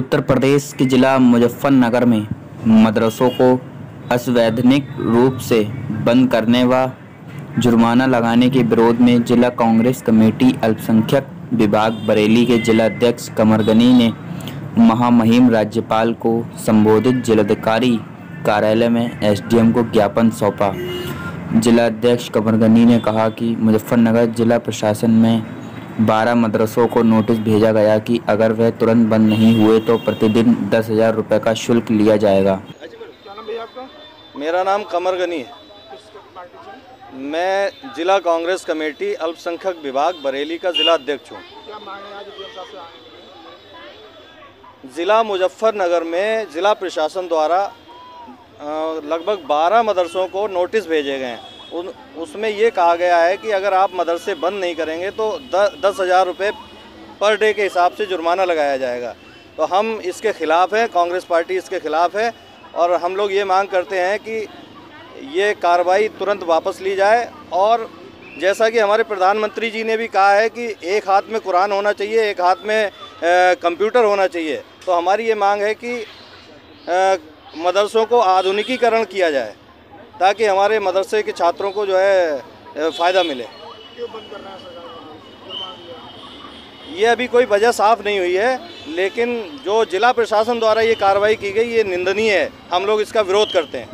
उत्तर प्रदेश के जिला मुजफ्फरनगर में मदरसों को असवैधानिक रूप से बंद करने व जुर्माना लगाने के विरोध में जिला कांग्रेस कमेटी अल्पसंख्यक विभाग बरेली के जिला अध्यक्ष कमरगनी ने महामहिम राज्यपाल को संबोधित जिलाधिकारी कार्यालय में एसडीएम को ज्ञापन सौंपा। जिला अध्यक्ष कमरगनी ने कहा कि मुजफ्फरनगर जिला प्रशासन में बारह मदरसों को नोटिस भेजा गया कि अगर वह तुरंत बंद नहीं हुए तो प्रतिदिन दस हज़ार रुपये का शुल्क लिया जाएगा। क्या नाम भैया आपका? मेरा नाम कमर गनी है। मैं जिला कांग्रेस कमेटी अल्पसंख्यक विभाग बरेली का जिला अध्यक्ष हूँ। ज़िला मुजफ्फरनगर में ज़िला प्रशासन द्वारा लगभग 12 मदरसों को नोटिस भेजे गए हैं। उन उसमें ये कहा गया है कि अगर आप मदरसे बंद नहीं करेंगे तो द, दस हज़ार रुपये पर डे के हिसाब से जुर्माना लगाया जाएगा। तो हम इसके ख़िलाफ़ हैं कांग्रेस पार्टी इसके ख़िलाफ़ है और हम लोग ये मांग करते हैं कि ये कार्रवाई तुरंत वापस ली जाए और जैसा कि हमारे प्रधानमंत्री जी ने भी कहा है कि एक हाथ में कुरान होना चाहिए एक हाथ में कंप्यूटर होना चाहिए। तो हमारी ये मांग है कि मदरसों को आधुनिकीकरण किया जाए। ताकि हमारे मदरसे के छात्रों को जो है फ़ायदा मिले। ये अभी कोई वजह साफ़ नहीं हुई है, लेकिन जो जिला प्रशासन द्वारा ये कार्रवाई की गई, ये निंदनीय है। हम लोग इसका विरोध करते हैं।